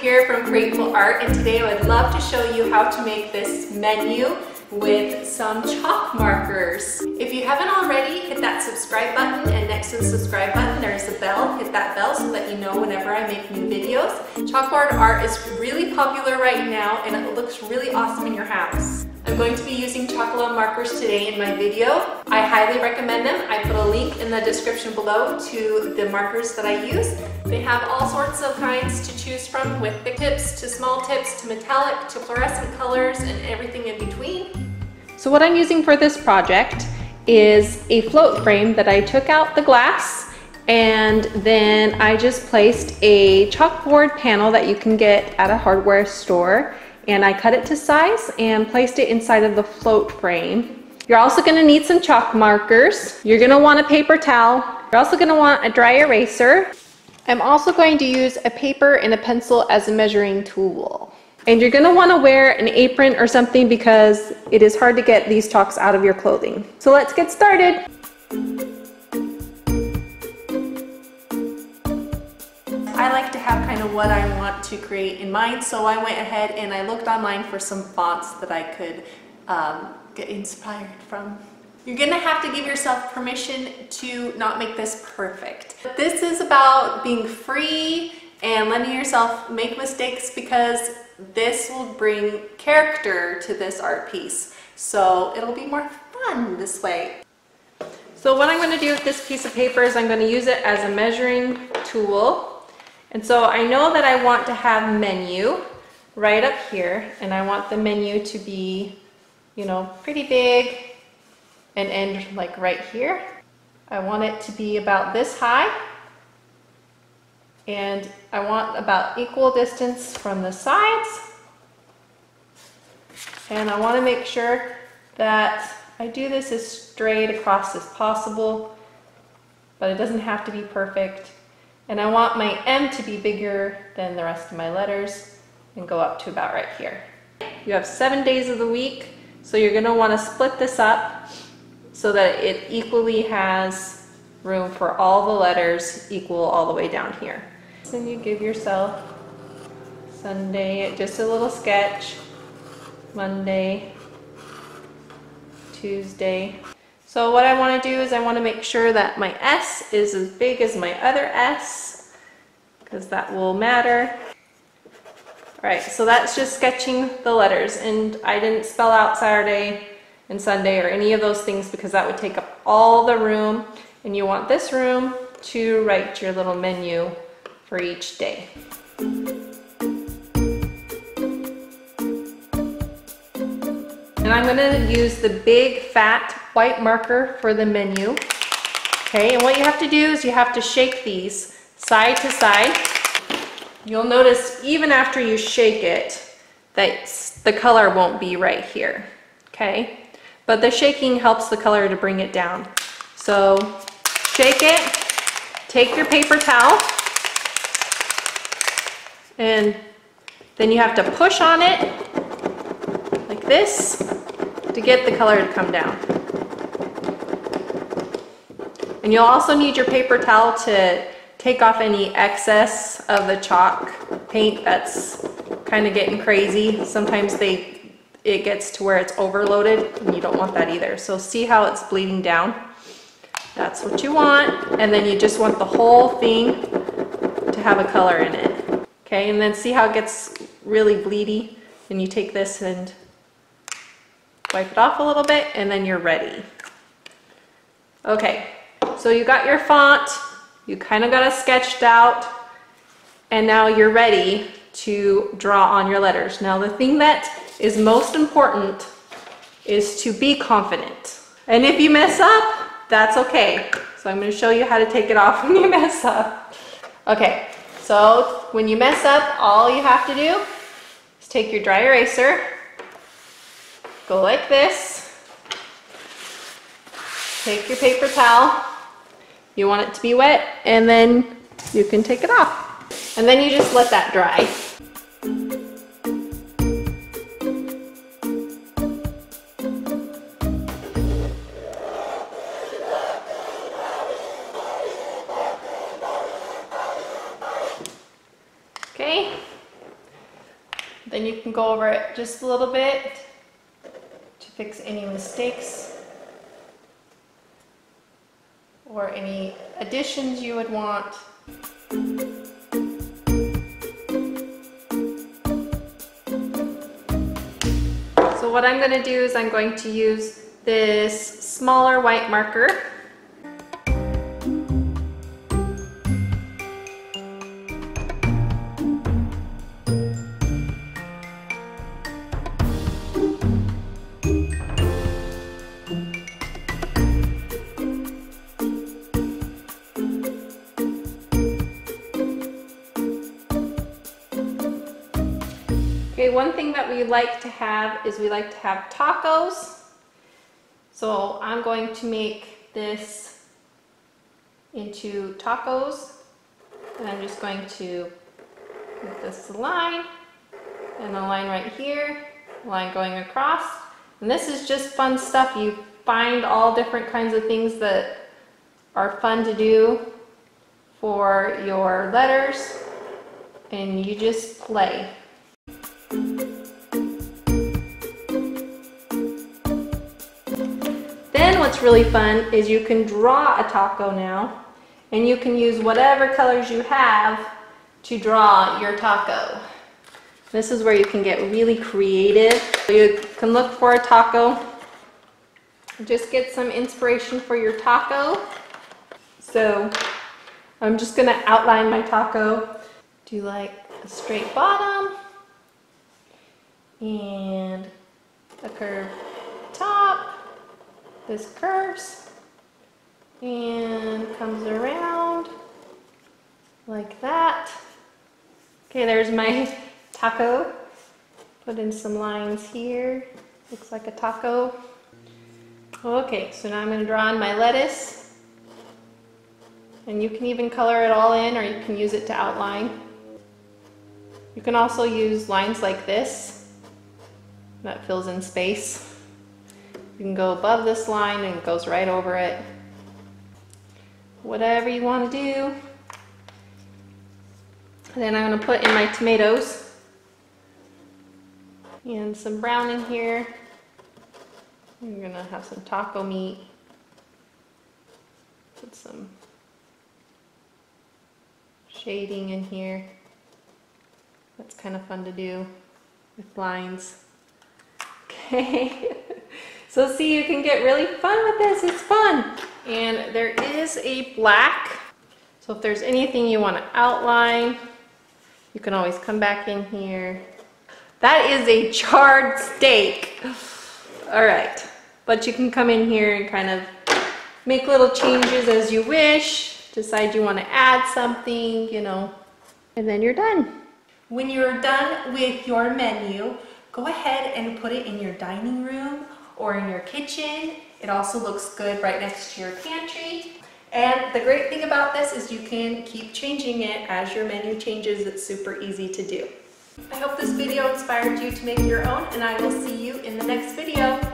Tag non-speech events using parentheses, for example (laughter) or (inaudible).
here from Createful Art and today I would love to show you how to make this menu with some chalk markers. If you haven't already, hit that subscribe button and next to the subscribe button there's a bell. Hit that bell so that you know whenever I make new videos. Chalkboard art is really popular right now and it looks really awesome in your house. I'm going to be using Chalkola markers today in my video. I highly recommend them. I put a link in the description below to the markers that I use. They have all sorts of kinds to choose from with big tips to small tips to metallic to fluorescent colors and everything in between. So what I'm using for this project is a float frame that I took out the glass and then I just placed a chalkboard panel that you can get at a hardware store and I cut it to size and placed it inside of the float frame. You're also gonna need some chalk markers. You're gonna want a paper towel. You're also gonna want a dry eraser. I'm also going to use a paper and a pencil as a measuring tool. And you're gonna wanna wear an apron or something because it is hard to get these chalks out of your clothing. So let's get started. What I want to create in mind, so I went ahead and I looked online for some fonts that I could um, get inspired from. You're gonna have to give yourself permission to not make this perfect. This is about being free and letting yourself make mistakes because this will bring character to this art piece. So it'll be more fun this way. So what I'm to do with this piece of paper is I'm to use it as a measuring tool and so I know that I want to have menu right up here and I want the menu to be, you know, pretty big and end like right here. I want it to be about this high and I want about equal distance from the sides and I want to make sure that I do this as straight across as possible but it doesn't have to be perfect and I want my M to be bigger than the rest of my letters and go up to about right here. You have seven days of the week, so you're gonna wanna split this up so that it equally has room for all the letters equal all the way down here. Then you give yourself Sunday, just a little sketch, Monday, Tuesday, so what I want to do is I want to make sure that my S is as big as my other S because that will matter. All right, so that's just sketching the letters and I didn't spell out Saturday and Sunday or any of those things because that would take up all the room and you want this room to write your little menu for each day. And I'm gonna use the big fat white marker for the menu. Okay, and what you have to do is you have to shake these side to side. You'll notice even after you shake it, that the color won't be right here, okay? But the shaking helps the color to bring it down. So shake it, take your paper towel, and then you have to push on it like this to get the color to come down. And you'll also need your paper towel to take off any excess of the chalk paint that's kind of getting crazy. Sometimes they it gets to where it's overloaded and you don't want that either. So see how it's bleeding down? That's what you want. And then you just want the whole thing to have a color in it. Okay, and then see how it gets really bleedy? And you take this and wipe it off a little bit and then you're ready. Okay, so you got your font, you kind of got it sketched out, and now you're ready to draw on your letters. Now the thing that is most important is to be confident. And if you mess up, that's okay. So I'm going to show you how to take it off (laughs) when you mess up. Okay, so when you mess up, all you have to do is take your dry eraser, go like this, take your paper towel, you want it to be wet and then you can take it off. And then you just let that dry. Okay, then you can go over it just a little bit to fix any mistakes or any additions you would want. So what I'm going to do is I'm going to use this smaller white marker Okay, one thing that we like to have is we like to have tacos. So I'm going to make this into tacos and I'm just going to make this line and a line right here, line going across. And this is just fun stuff. You find all different kinds of things that are fun to do for your letters and you just play. What's really fun is you can draw a taco now and you can use whatever colors you have to draw your taco. This is where you can get really creative. You can look for a taco, just get some inspiration for your taco. So I'm just gonna outline my taco. Do you like a straight bottom and a curved top. This curves and comes around like that. Okay, there's my (laughs) taco. Put in some lines here. Looks like a taco. Okay, so now I'm going to draw on my lettuce. And you can even color it all in or you can use it to outline. You can also use lines like this that fills in space. You can go above this line and it goes right over it. Whatever you want to do. And then I'm going to put in my tomatoes and some brown in here. We're going to have some taco meat. Put some shading in here. That's kind of fun to do with lines. (laughs) Okay, so see you can get really fun with this, it's fun. And there is a black, so if there's anything you want to outline, you can always come back in here. That is a charred steak. All right, but you can come in here and kind of make little changes as you wish, decide you want to add something, you know, and then you're done. When you're done with your menu, go ahead and put it in your dining room or in your kitchen. It also looks good right next to your pantry. And the great thing about this is you can keep changing it as your menu changes. It's super easy to do. I hope this video inspired you to make your own and I will see you in the next video.